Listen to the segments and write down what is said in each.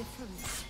difference.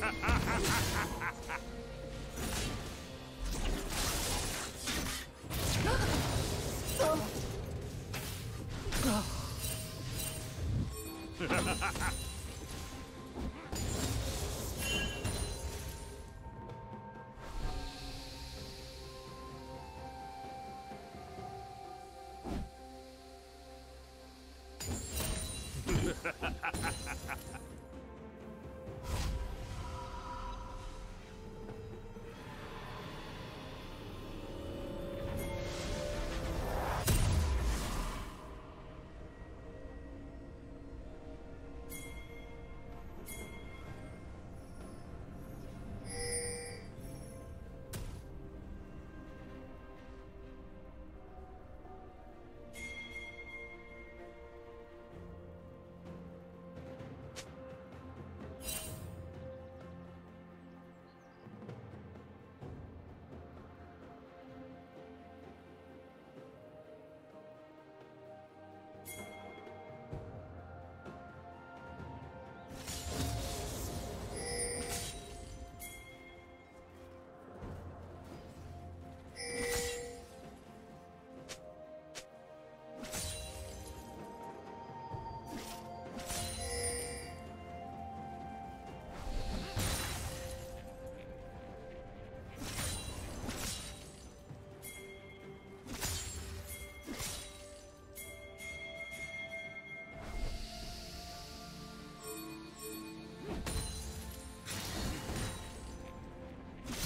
Shut down. Peace. Fighting back.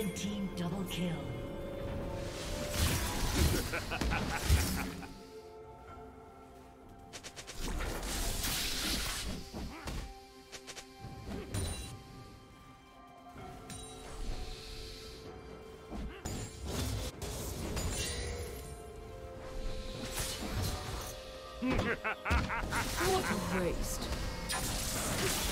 Red team double kill. What a waste.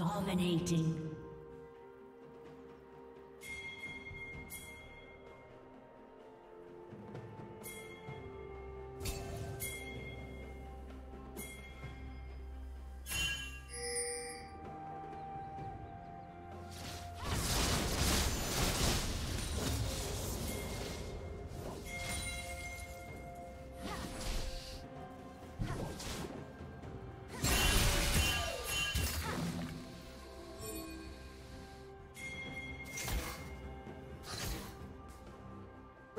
Dominating.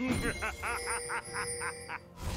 Patience isn't a virtue. It is a virtue. The test of good manners is patience. Shut down.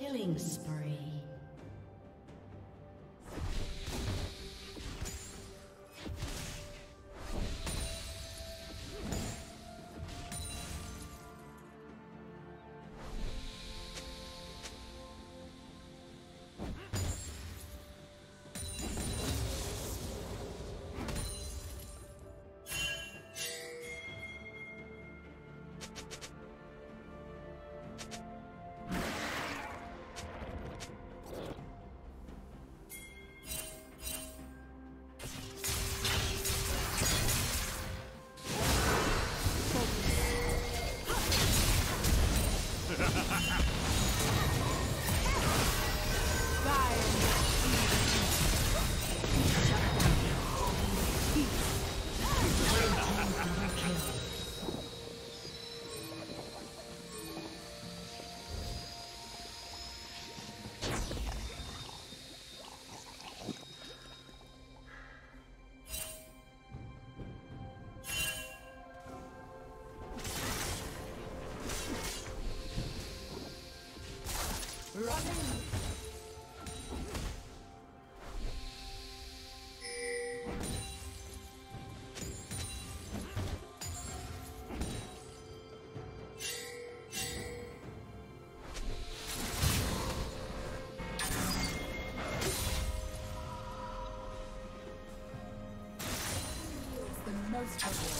Killing spree. Most reward.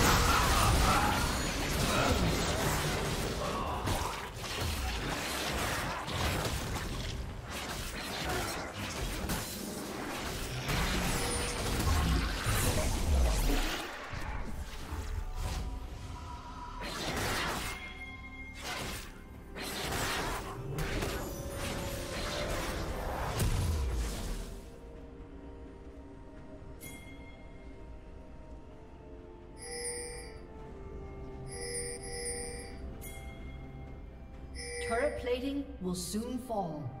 will soon fall.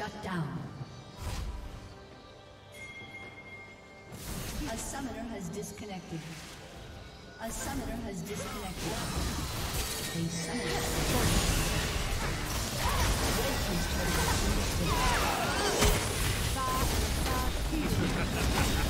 Shut down. A summoner has disconnected. A summoner has disconnected. A summoner has disconnected.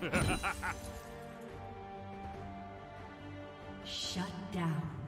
Shut down.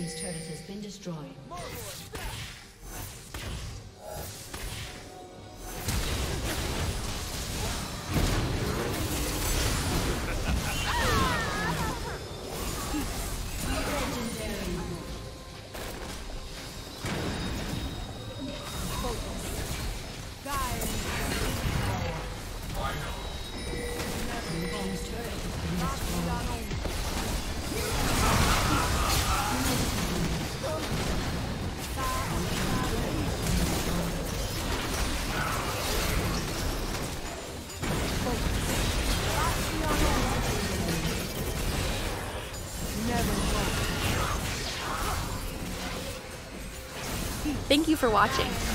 Team's turret has been destroyed. Gaia. For watching.